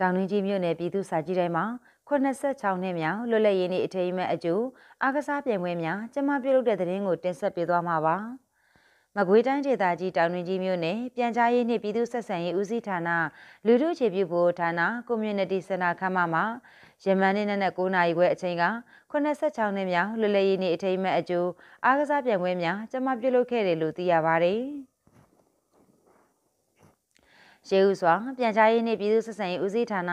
တောင်တွင်းကြီးမြို့နယ်ပြည်သူ့စာကြည့်တိုင်းမှာ86နှစ်မြောက်လွတ်လပ်ရေးနေ့အထိမ်းအမှတ်အကျိုးအားကစားပြိုင်ပွဲများကျမပြုလုပ်တဲ့တဲ့ရင်ကိုတင်ဆက်ပေးသွားမှာပါ။မကွေးတိုင်းဒေသကြီးတောင်တွင်းကြီးမြို့နယ်ပြန်ကြားရေးနှင့်ပြည်သူ့ဆက်ဆံရေးဦးစီးဌာနလူထုအခြေပြုဖို့ဌာန Community Center ခမ်းမမှာရမန်နေ့နဲ့9နာရီခွဲအချိန်က86နှစ်မြောက်လွတ်လပ်ရေးနေ့အထိမ်းအမှတ်အကျိုးအားကစားပြိုင်ပွဲများကျမပြုလုပ်ခဲ့တယ်လို့သိရပါတယ်။ ရေဦးစွာပြန်ကြားရေးနှင့်ပြည်သူ့ဆက်ဆံရေးဦးစီးဌာန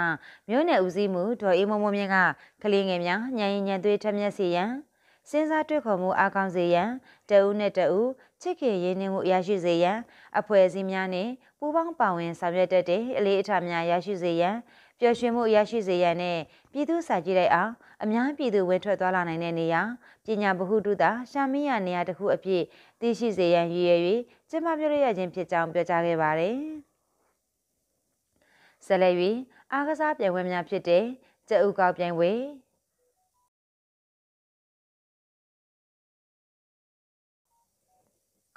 မြို့နယ်ဦးစီးမှုဒေါ်အေးမမမြင့်ကကလေးငယ်များညံရင်ညံသွေးထက်မြက်စေရန်စဉ်းစားတွေ့ခေါ်မှုအားကောင်းစေရန်တအုပ်နဲ့တအုပ်ချစ်ခင်ရင်းနှီးမှုရရှိစေရန်အဖွဲ့အစည်းများနှင့်ပူးပေါင်းပါဝင်ဆောင်ရွက်တတ်တဲ့အလေးအထားများရရှိစေရန်ပျော်ရွှင်မှုရရှိစေရန်နဲ့ပြည်သူစာကြည့်လိုက်အောင်အများပြည်သူဝဲထွက်သွားလာနိုင်တဲ့နေရာပညာဗဟုသုတရှာမီးရနေရာတစ်ခုအဖြစ်သိရှိစေရန်ရည်ရွယ်၍ကျင်းပပြုလုပ်ရခြင်းဖြစ်ကြောင်းပြောကြားခဲ့ပါတယ်။ ဆက်လက်၍အားကစားပြိုင်ပွဲများဖြစ်တဲ့ကျအုပ်ကောက်ပြိုင်ပွဲ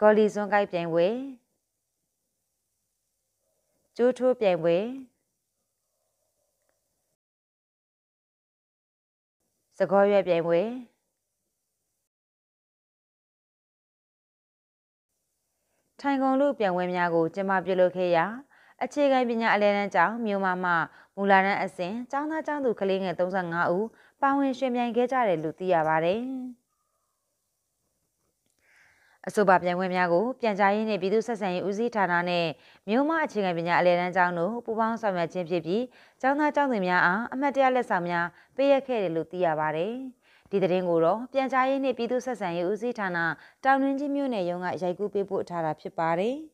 ကော်လီဇွန်ကိုက်ပြိုင်ပွဲကျိုးထိုးပြိုင်ပွဲစကောရွက်ပြိုင်ပွဲထိုင်ကုန်လူပြိုင်ပွဲများကိုကျင်းပပြုလုပ်ခဲ့ရာ အခြေခံပညာအလဲတန်းကျောင်းမြို့မမှမူလာတန်းအစဉ်ကျောင်းသားကျောင်းသူကလေးငယ်35ဦးပါဝင်ရှင်ပြိုင်ခဲ့ကြတယ်လို့သိရပါတယ်။အဆိုပါပြိုင်ပွဲများကိုပြန်ကြားရေးနှင့်ပြည်သူ့ဆက်ဆံရေးဦးစီးဌာနနဲ့မြို့မအခြေခံပညာအလဲတန်းကျောင်းတို့ပူးပေါင်းဆောင်ရွက်ခြင်းဖြစ်ပြီးကျောင်းသားကျောင်းသူများအားအမှတ်တရလက်ဆောင်များပေးရခဲ့တယ်လို့သိရပါတယ်။ဒီသတင်းကိုတော့ပြန်ကြားရေးနှင့်ပြည်သူ့ဆက်ဆံရေးဦးစီးဌာနတောင်တွင်းကြီးမြို့နယ်ရုံးကရိုက်ကူးပေးပို့ထားတာဖြစ်ပါတယ်။